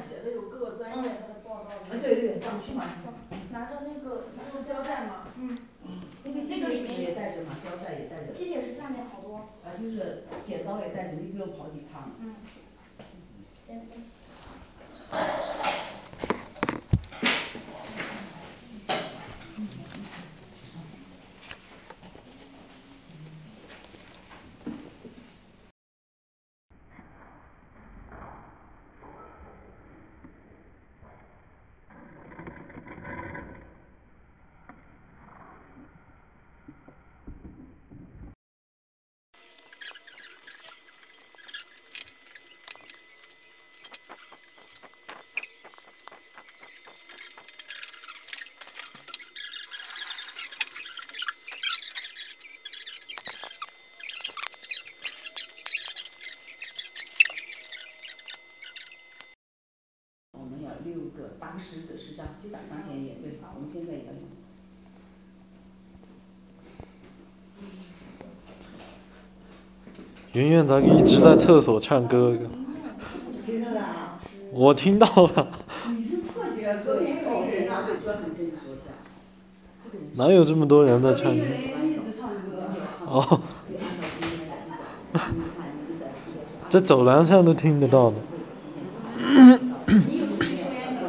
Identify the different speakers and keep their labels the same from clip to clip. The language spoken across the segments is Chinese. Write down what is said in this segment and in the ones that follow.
Speaker 1: 面写的有各个专业他的报道
Speaker 2: 啊对对早去嘛
Speaker 1: 拿着那个不是胶带吗
Speaker 2: 嗯。那个
Speaker 1: 那
Speaker 2: 吸铁石
Speaker 1: 个里面
Speaker 2: 也带着嘛胶带也带着。
Speaker 1: 吸铁石下面好多
Speaker 2: 啊就是剪刀也带着你不用跑几趟
Speaker 1: 嗯。先先
Speaker 2: 我们要六个八个十个十张就打当前沿对我们现在也要用
Speaker 3: 圆圆咋一直在厕所唱歌。
Speaker 2: 真的啊？
Speaker 3: 我听到了。
Speaker 2: 你是错觉隔壁有人呐对专门跟你说一个人
Speaker 3: 哪有这么多人在唱歌？
Speaker 2: 壁的人一直唱歌
Speaker 3: 哦
Speaker 2: 在
Speaker 3: 走廊上都听得到
Speaker 2: 你有自己抽烟的吗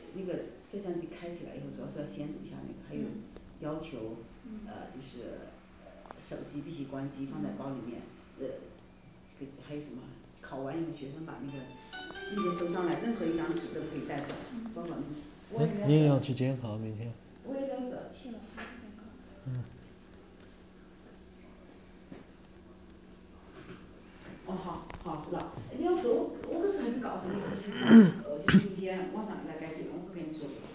Speaker 2: 那个摄像机开起来以后主要是要先读一下那个还有要求呃就是呃手机必须关机放在包里面呃这个还有什么考完以后学生把那个那个收上来任何一张纸都可以带走包括那个
Speaker 3: 你也要去监考明天。
Speaker 1: 去了还是监考。
Speaker 2: 哦好好是吧你要说我我可是还没告诉你是呃就是明天晚上来改卷我可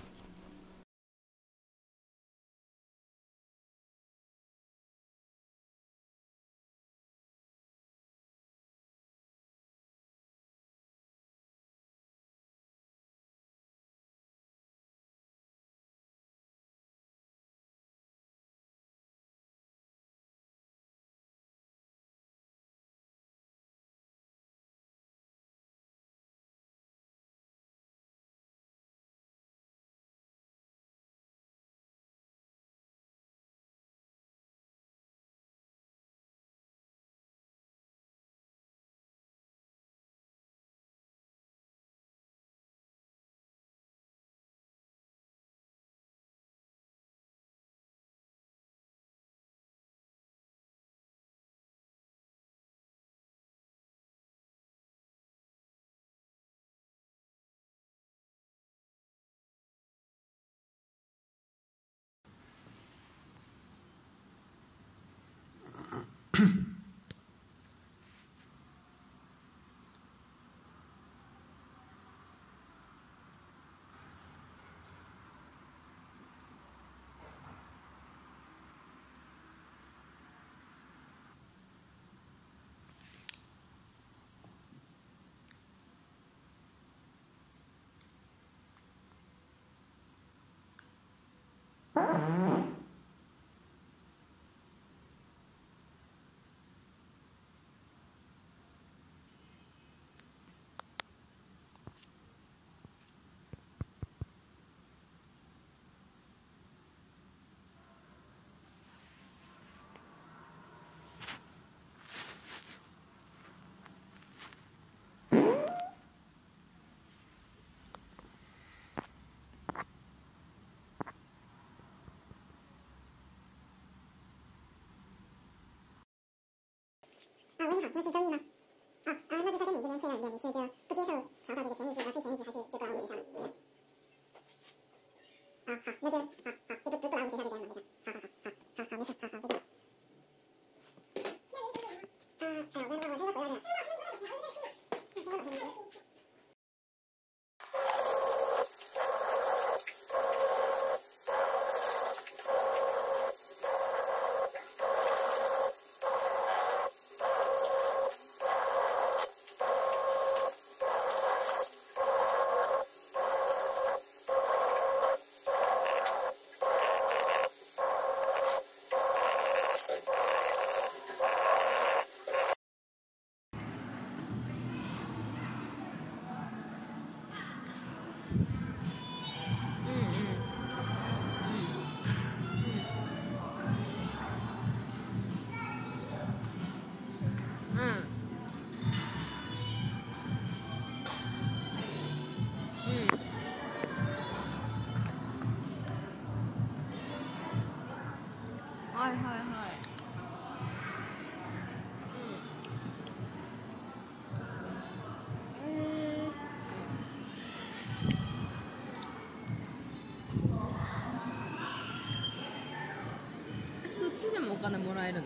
Speaker 2: 跟你
Speaker 4: 好，请问是周易吗？啊啊，那就再跟你这边确认一遍，你是就不接受调到这个全日制和非全日制，还是就不来我们学校了？啊好，那就好好就不不不来我们学校这边了，这样。好好好好好好没事，好好再见。啊，哎呀，那那我这个回来了。
Speaker 5: はい金もらえるの？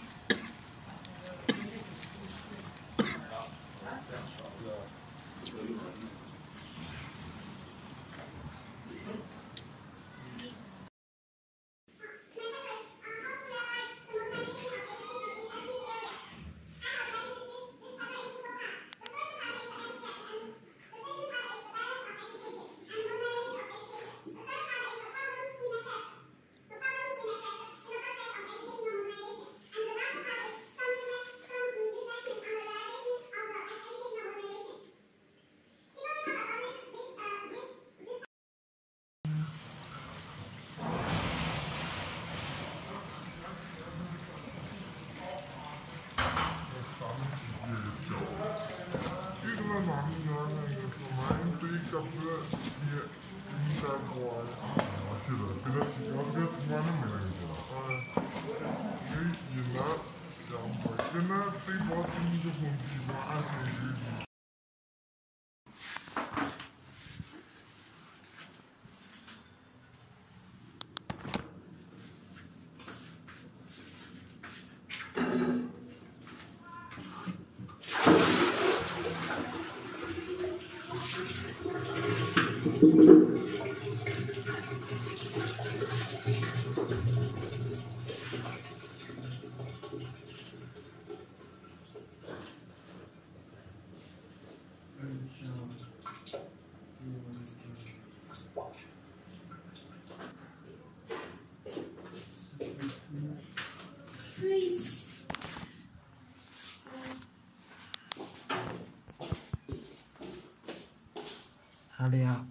Speaker 1: 二、
Speaker 6: 三、
Speaker 1: 四、五、
Speaker 3: 里
Speaker 4: 啊？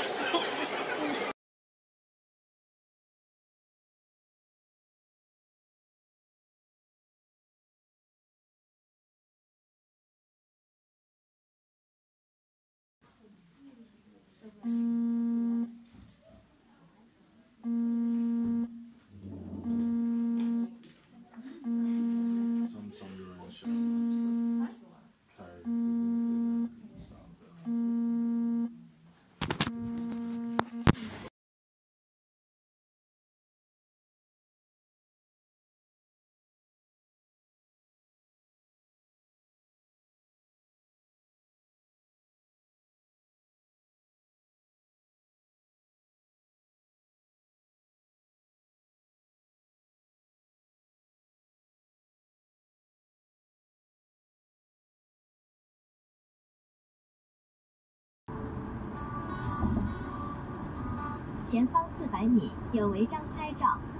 Speaker 7: 前方四百米有违章拍照。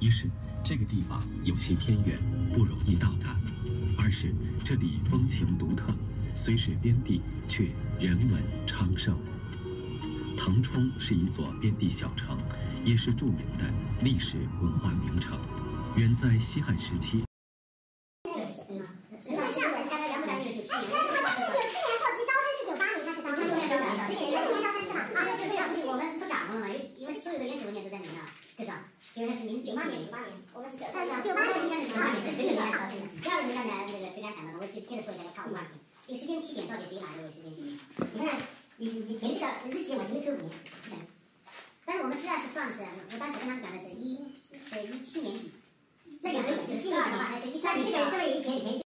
Speaker 8: 一是这个地方有些偏远，不容易到达；二是这里风情独特，虽是边地，却人文昌盛。腾冲是一座边地小城，也是著名的历史文化名城。远在西汉时期。
Speaker 4: 他是他是两百年，九七年，他是九七年后期招生是九八年开始招生，九七年招生，九七年招生是吧？
Speaker 9: 啊，就这个事情我们不掌握了嘛，因为因为所有的原始文件都在您那儿，就是吧？因为它是零九八年，九八年，我们是九八年，九八年应该是九八年，是这个年开始招生的。第二个就是刚才这个之前讲到的，我接接着说一下这个，时间起点到底是以哪一个时间起点？你看，你你填这个日期我填的科普不成，但是我们实在是算是，我当时跟他们讲的是一是一七年底，那有时候是七年的话，还是一三年，这个稍微一填填。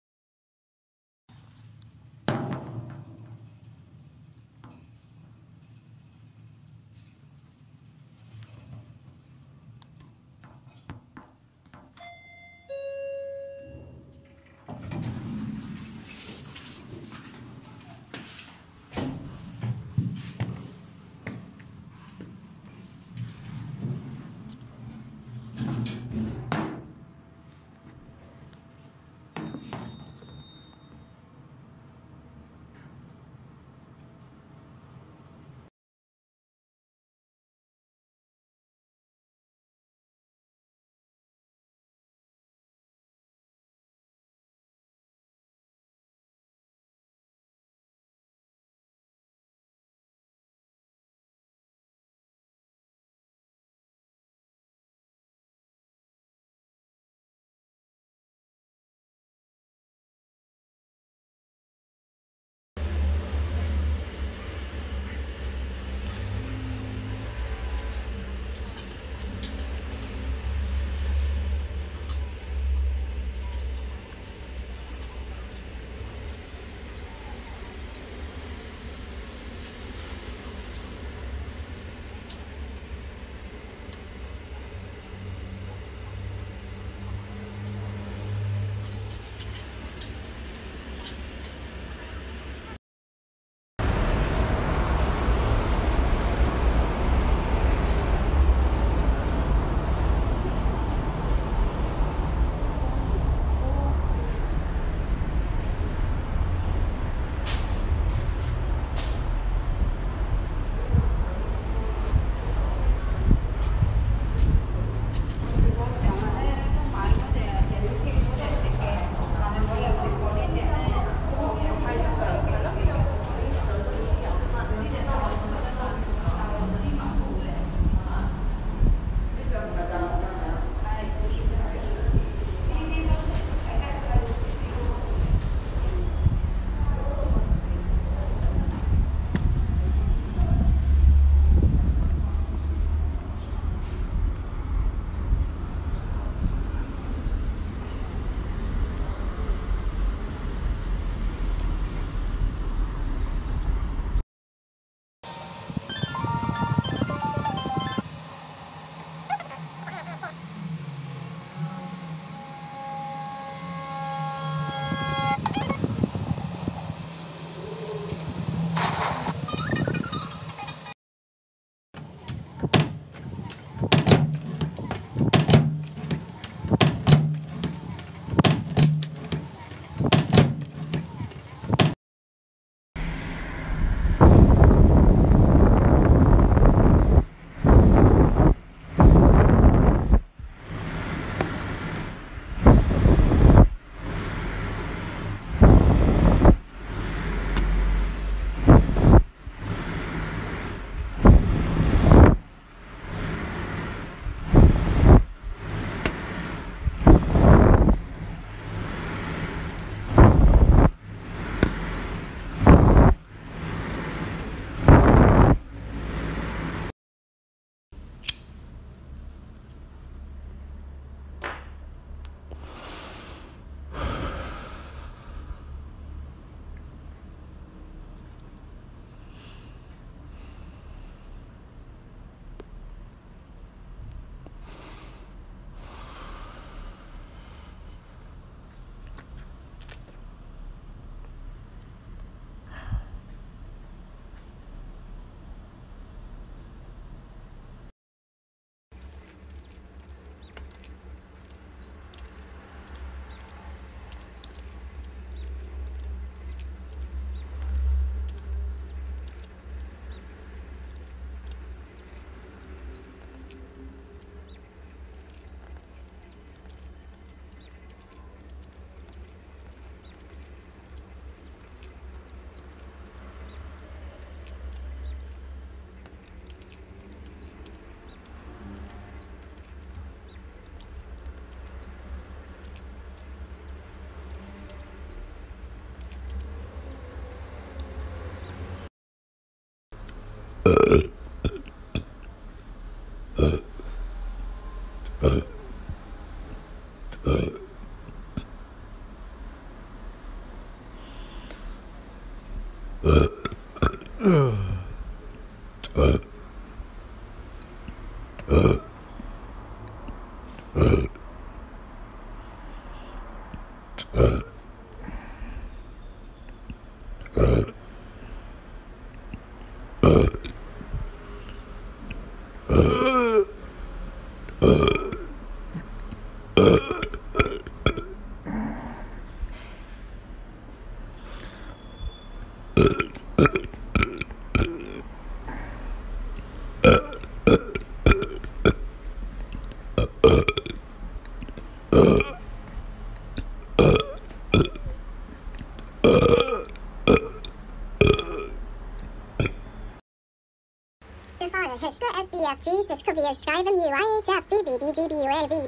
Speaker 4: Jesus could be a Kavir you. UIHF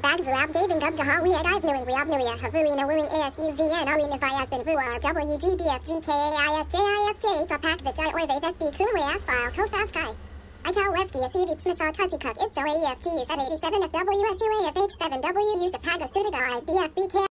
Speaker 4: Bad Bag Vuab Gavin Gub Gaha We Ad I've Nuin We Ob Nuya Havuina Wuin ASUVN Owin If I Aspen Vuar WGBFGKAISJIFJ Papak Vijay Oive Vesti Kunwe Asfile Kofav Kai Ital Wevki Asivik Smithal Tutsikuk Isjo AEFG is at 87 FWSUAFH7W Use the pack of Sudiga ISDFBK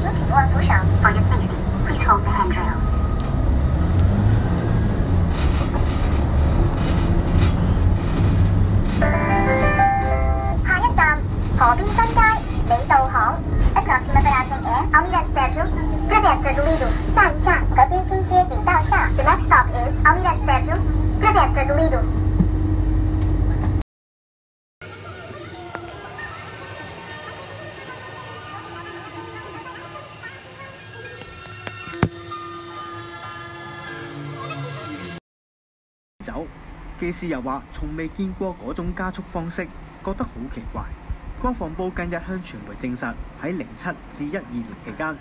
Speaker 4: 安全，请紧握扶手。For your safety, please hold the handrail. 下一站河边新街美道巷。Próxima paragem é Almirante Sérgio, Travessa do Lido. 下一站河边新街李大厦。The next stop is Almirante Sérgio, Travessa do
Speaker 3: 走，技師又話從未見過嗰種加速方式，覺得好奇怪。國防部近日向傳媒證實，喺零七至一二年期間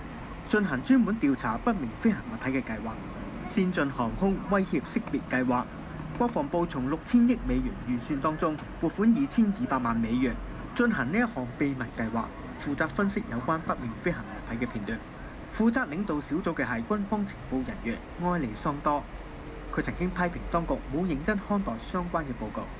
Speaker 3: 進行專門調查不明飛行物體嘅計劃——先進航空威脅識別計劃。國防部從六千億美元預算當中撥款二千二百萬美元進行呢一項秘密計劃，負責分析有關不明飛行物體嘅片段。負責領導小組嘅係軍方情報人員埃利桑多。佢曾經批評當局冇認真看待相關嘅報告。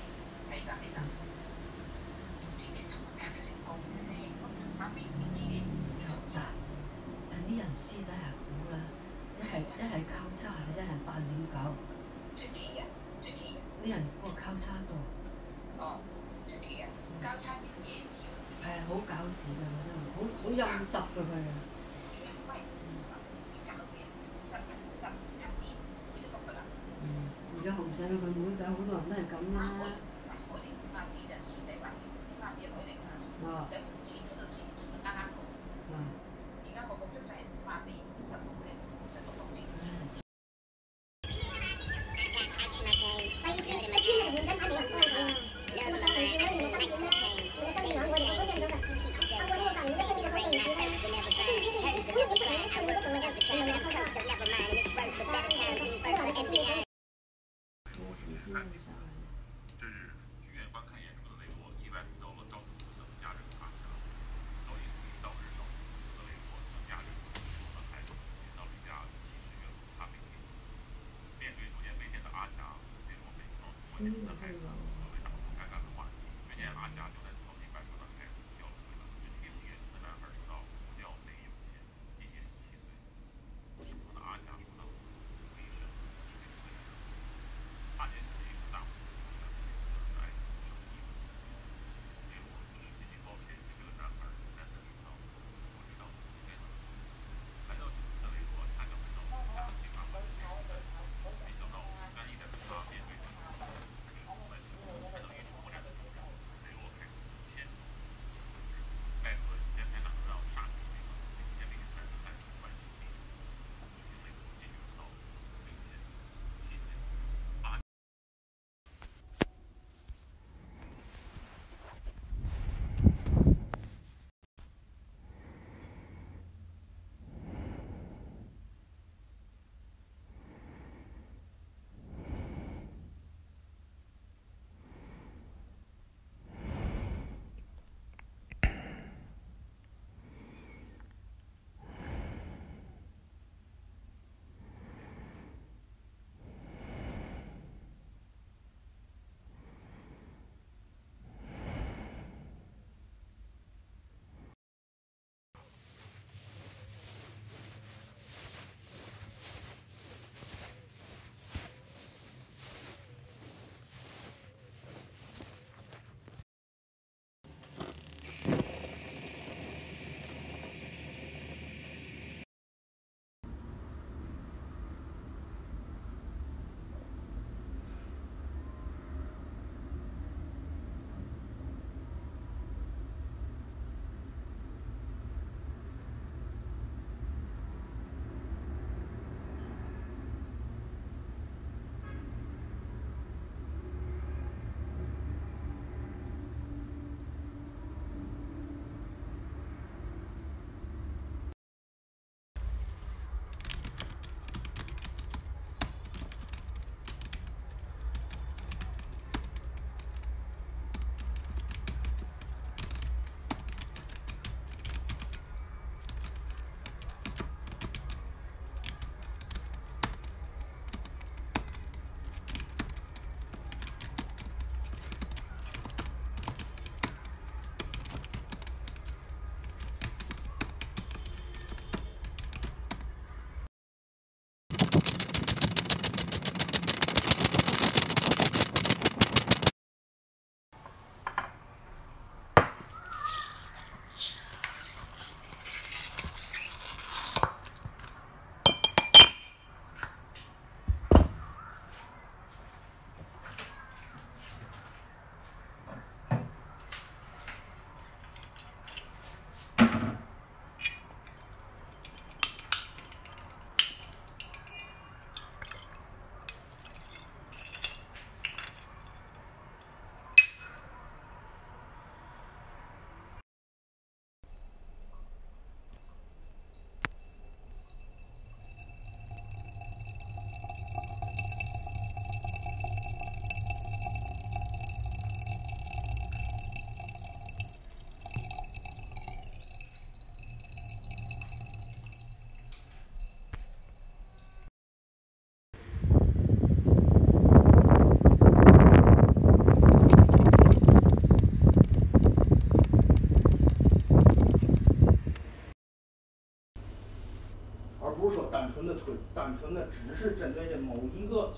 Speaker 10: 那只是针对的某一个。